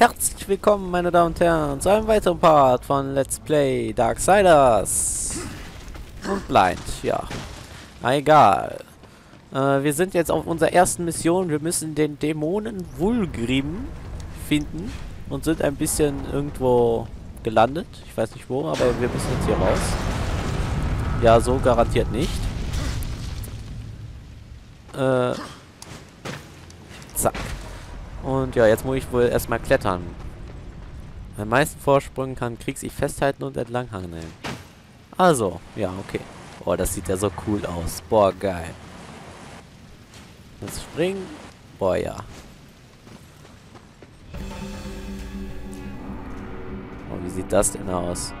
Herzlich willkommen, meine Damen und Herren, zu einem weiteren Part von Let's Play Darksiders. Und Blind, ja. Egal. Äh, wir sind jetzt auf unserer ersten Mission. Wir müssen den Dämonen Vulgrim finden. Und sind ein bisschen irgendwo gelandet. Ich weiß nicht wo, aber wir müssen jetzt hier raus. Ja, so garantiert nicht. Äh, zack. Und ja, jetzt muss ich wohl erstmal klettern. Bei meisten Vorsprüngen kann Krieg sich festhalten und entlanghangeln. Also, ja, okay. Boah, das sieht ja so cool aus. Boah, geil. Jetzt springen. Boah, ja. Oh, wie sieht das denn aus?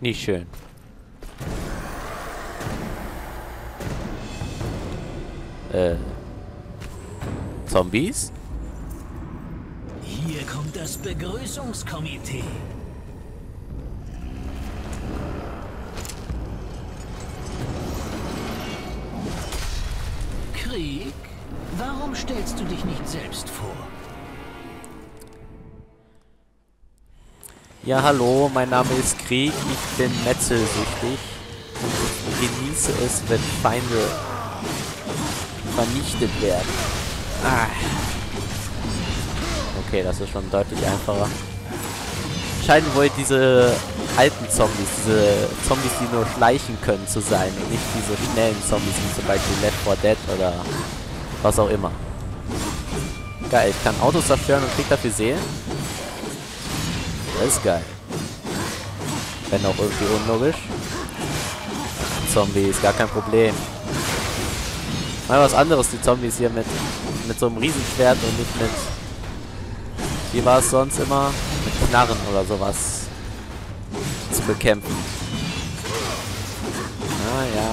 Nicht schön. Äh. Zombies? Hier kommt das Begrüßungskomitee. Krieg? Warum stellst du dich nicht selbst vor? Ja, hallo, mein Name ist Krieg, ich bin metzelsüchtig und ich genieße es, wenn Feinde vernichtet werden. Ah. Okay, das ist schon deutlich einfacher. Scheinen wohl diese alten Zombies, diese Zombies, die nur schleichen können, zu sein und nicht diese schnellen Zombies, wie zum Beispiel Left 4 Dead oder was auch immer. Geil, ich kann Autos zerstören und krieg dafür Seelen. Das ist geil. Wenn auch irgendwie unlogisch. Zombies, gar kein Problem. Mal was anderes, die Zombies hier mit, mit so einem Riesenschwert und nicht mit... Wie war es sonst immer? Mit Knarren oder sowas zu bekämpfen. Ah ja.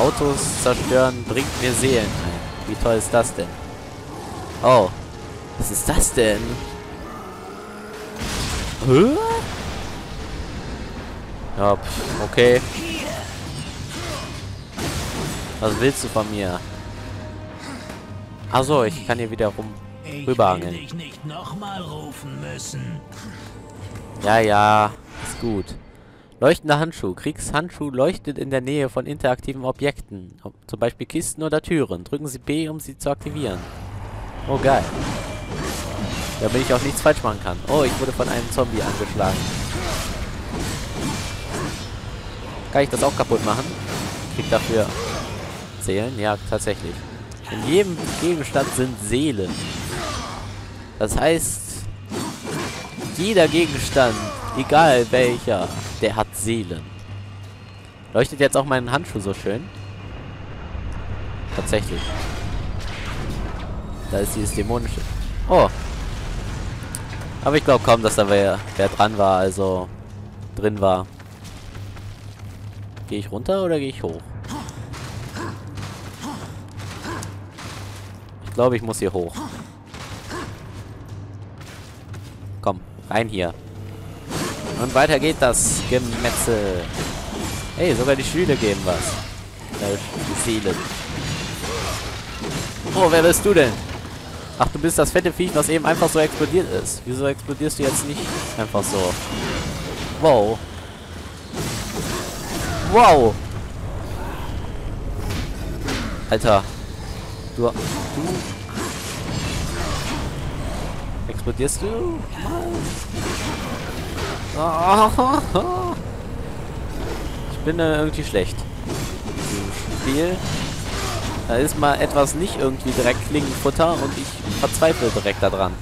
Autos zerstören bringt mir Seelen ein. Wie toll ist das denn? Oh. Was ist das denn? Hä? Ja, pff, okay. Was willst du von mir? Achso, ich kann hier wieder rum rüberhangeln. Ja, ja, ist gut. Leuchtender Handschuh. Kriegshandschuh leuchtet in der Nähe von interaktiven Objekten. Ob- Zum Beispiel Kisten oder Türen. Drücken Sie B, um sie zu aktivieren. Oh, geil. Damit ich auch nichts falsch machen kann. Oh, ich wurde von einem Zombie angeschlagen. Kann ich das auch kaputt machen? Krieg dafür Seelen? Ja, tatsächlich. In jedem Gegenstand sind Seelen. Das heißt, jeder Gegenstand, egal welcher, der hat Seelen. Leuchtet jetzt auch mein Handschuh so schön? Tatsächlich. Da ist dieses dämonische... Oh. Aber ich glaube kaum, dass da wer, wer dran war, also drin war. Gehe ich runter oder gehe ich hoch? Ich glaube, ich muss hier hoch. Komm, rein hier. Und weiter geht das Gemetzel. Hey, sogar die Schüler geben was. Äh, die Seelen. Oh, wer bist du denn? Ach, du bist das fette Viech, was eben einfach so explodiert ist. Wieso explodierst du jetzt nicht einfach so? Wow. Wow. Alter. Du... Du... Explodierst du? Ich bin äh, irgendwie schlecht. Im Spiel. Da ist mal etwas nicht irgendwie direkt Klingenfutter und ich verzweifle direkt daran.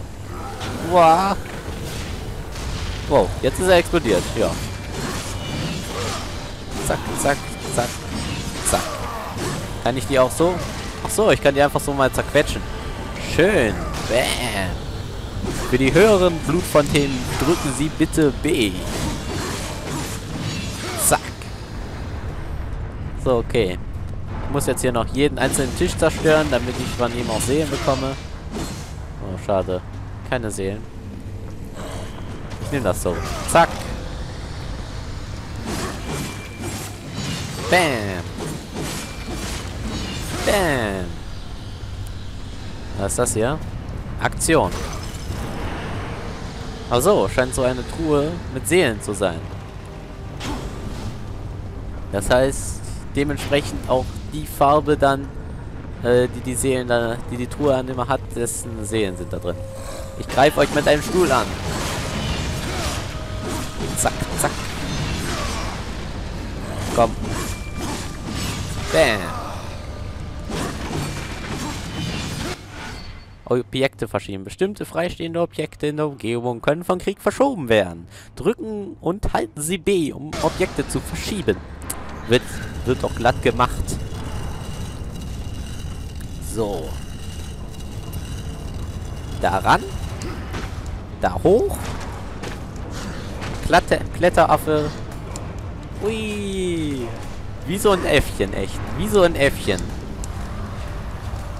Wow. Wow, jetzt ist er explodiert, ja. Zack, zack, zack, zack. Kann ich die auch so? Ach so, ich kann die einfach so mal zerquetschen. Schön. Bam. Für die höheren Blutfontänen drücken Sie bitte B. Zack. So, okay. Ich muss jetzt hier noch jeden einzelnen Tisch zerstören, damit ich von ihm auch Seelen bekomme. Oh, schade. Keine Seelen. Ich nehme das so. Zack. Bam. Bam. Was ist das hier? Aktion. Achso, scheint so eine Truhe mit Seelen zu sein. Das heißt, dementsprechend auch die Farbe dann, äh, die die Seelen da, die die Truhe dann immer hat, dessen Seelen sind da drin. Ich greife euch mit einem Stuhl an. Zack, zack. Komm. Bam. Objekte verschieben. Bestimmte freistehende Objekte in der Umgebung können von Krieg verschoben werden. Drücken und halten Sie B, um Objekte zu verschieben. Wird, wird doch glatt gemacht. So. Daran. Da hoch. Klatter, Kletteraffe. Ui. Wie so ein Äffchen, echt. Wie so ein Äffchen.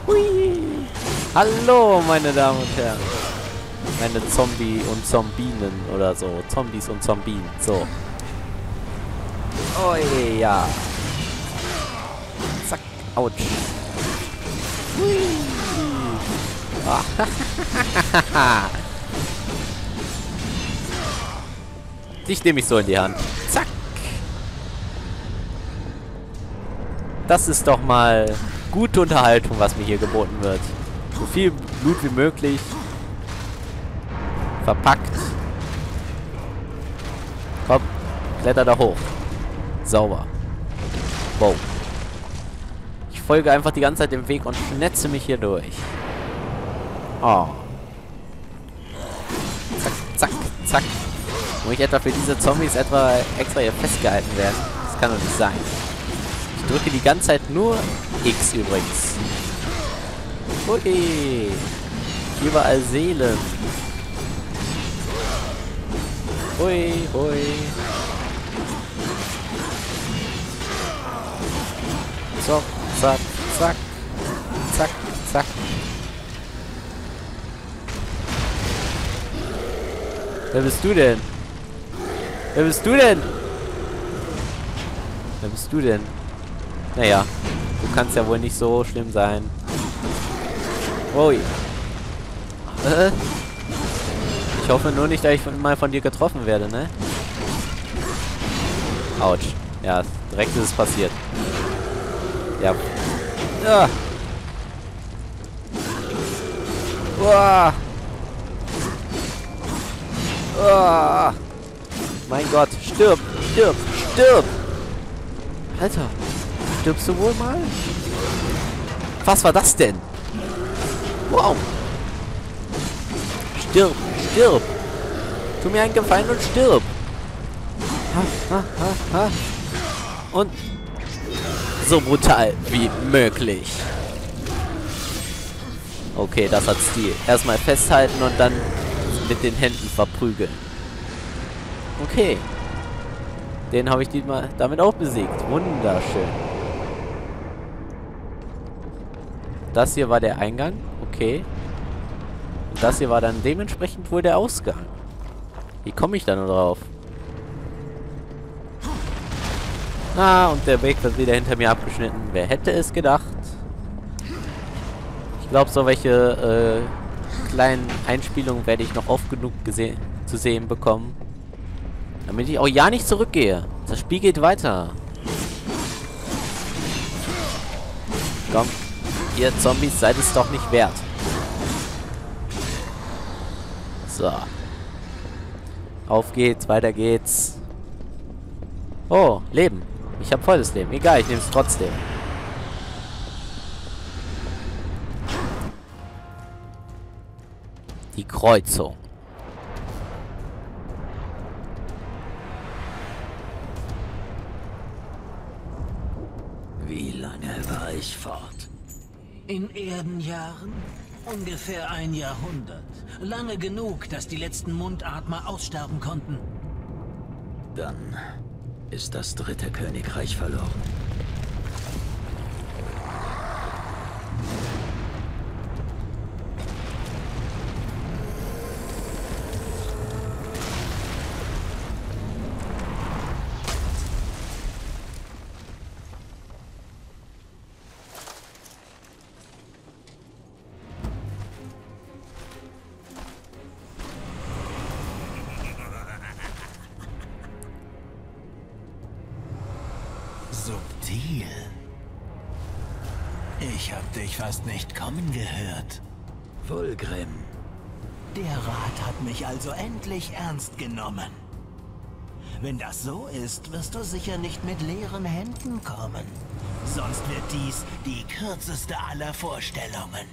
Hui. Hallo, meine Damen und Herren. Meine Zombie und Zombinen oder so. Zombies und Zombien. So. Oh ja. Zack. Autsch. Hui. Ah. Dich nehme ich so in die Hand. Das ist doch mal gute Unterhaltung, was mir hier geboten wird. So viel Blut wie möglich. Verpackt. Komm, kletter da hoch. Sauber. Wow. Ich folge einfach die ganze Zeit dem Weg und schnetze mich hier durch. Oh. Zack, zack, zack. Muss ich etwa für diese Zombies etwa extra hier festgehalten werden? Das kann doch nicht sein. Drücke die ganze Zeit nur X übrigens. Ui. Überall Seelen. Hui, hui. So, zack, zack. Zack, zack. Wer bist du denn? Wer bist du denn? Wer bist du denn? Naja, du kannst ja wohl nicht so schlimm sein. Ui. Ich hoffe nur nicht, dass ich mal von dir getroffen werde, ne? Autsch. Ja, direkt ist es passiert. Ja. Ja. Uah. Uah. Mein Gott, stirb, stirb, stirb! Alter, stirbst du wohl mal? Was war das denn? Wow! Stirb, stirb! Tu mir einen Gefallen und stirb! Ha, ha, ha, ha. Und so brutal wie möglich. Okay, das hat Stil. Erstmal festhalten und dann mit den Händen verprügeln. Okay. Den habe ich diesmal damit auch besiegt. Wunderschön. Das hier war der Eingang. Okay. Und das hier war dann dementsprechend wohl der Ausgang. Wie komme ich da nur drauf? Ah, und der Weg wird wieder hinter mir abgeschnitten. Wer hätte es gedacht? Ich glaube, so welche äh, kleinen Einspielungen werde ich noch oft genug zu sehen bekommen. Damit ich auch ja nicht zurückgehe. Das Spiel geht weiter. Komm. Ihr Zombies seid es doch nicht wert. So. Auf geht's, weiter geht's. Oh, Leben. Ich habe volles Leben. Egal, ich nehme es trotzdem. Die Kreuzung. In Erdenjahren? Ungefähr ein Jahrhundert. Lange genug, dass die letzten Mundatmer aussterben konnten. Dann ist das dritte Königreich verloren. Subtil. Ich hab dich fast nicht kommen gehört. Vulgrim. Der Rat hat mich also endlich ernst genommen. Wenn das so ist, wirst du sicher nicht mit leeren Händen kommen. Sonst wird dies die kürzeste aller Vorstellungen.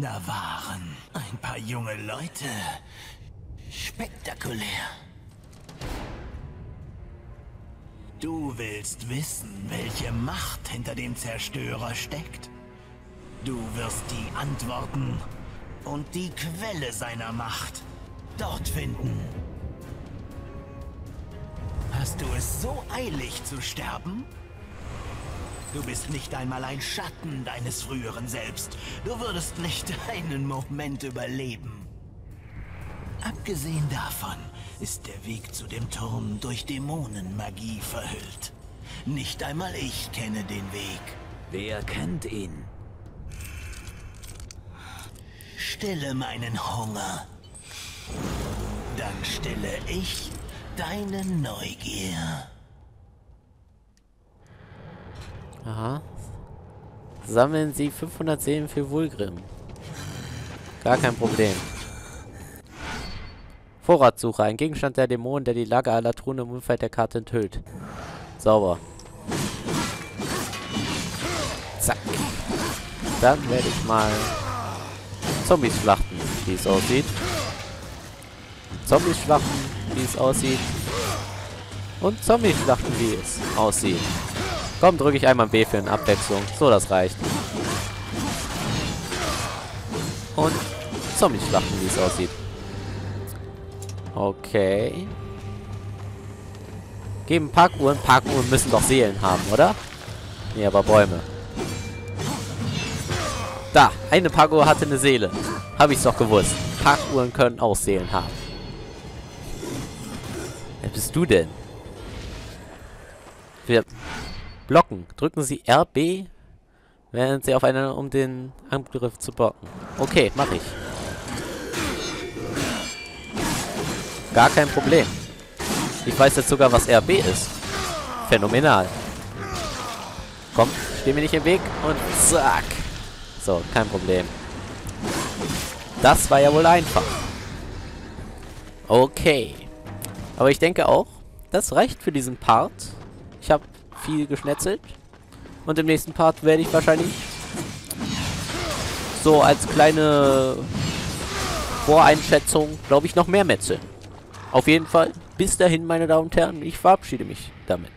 Da waren ein paar junge Leute. Spektakulär. Du willst wissen, welche Macht hinter dem Zerstörer steckt? Du wirst die Antworten und die Quelle seiner Macht dort finden. Hast du es so eilig zu sterben? Du bist nicht einmal ein Schatten deines früheren Selbst. Du würdest nicht einen Moment überleben. Abgesehen davon ist der Weg zu dem Turm durch Dämonenmagie verhüllt. Nicht einmal ich kenne den Weg. Wer kennt ihn? Stille meinen Hunger. Dann stille ich deine Neugier. Aha. Sammeln Sie 500 Seelen für Vulgrim. Gar kein Problem. Vorratssuche. Ein Gegenstand der Dämonen, der die Lage aller Truhen im Umfeld der Karte enthüllt. Sauber. Zack. Dann werde ich mal Zombies schlachten, wie es aussieht. Zombies schlachten, wie es aussieht. Und Zombies schlachten, wie es aussieht. Komm, drücke ich einmal B für eine Abwechslung. So, das reicht. Und Zombies schlachten, wie es aussieht. Okay. Geben Parkuhren. Parkuhren müssen doch Seelen haben, oder? Nee, aber Bäume. Da, eine Parkuhr hatte eine Seele. Habe ich's doch gewusst. Parkuhren können auch Seelen haben. Wer bist du denn? Wir blocken. Drücken Sie RB, während Sie auf einen, um den Angriff zu blocken. Okay, mache ich. Gar kein Problem. Ich weiß jetzt sogar, was RB ist. Phänomenal. Komm, steh mir nicht im Weg und zack. So, kein Problem. Das war ja wohl einfach. Okay. Aber ich denke auch, das reicht für diesen Part. Ich habe viel geschnetzelt. Und im nächsten Part werde ich wahrscheinlich so als kleine Voreinschätzung, glaube ich, noch mehr metzeln. Auf jeden Fall, bis dahin, meine Damen und Herren, ich verabschiede mich damit.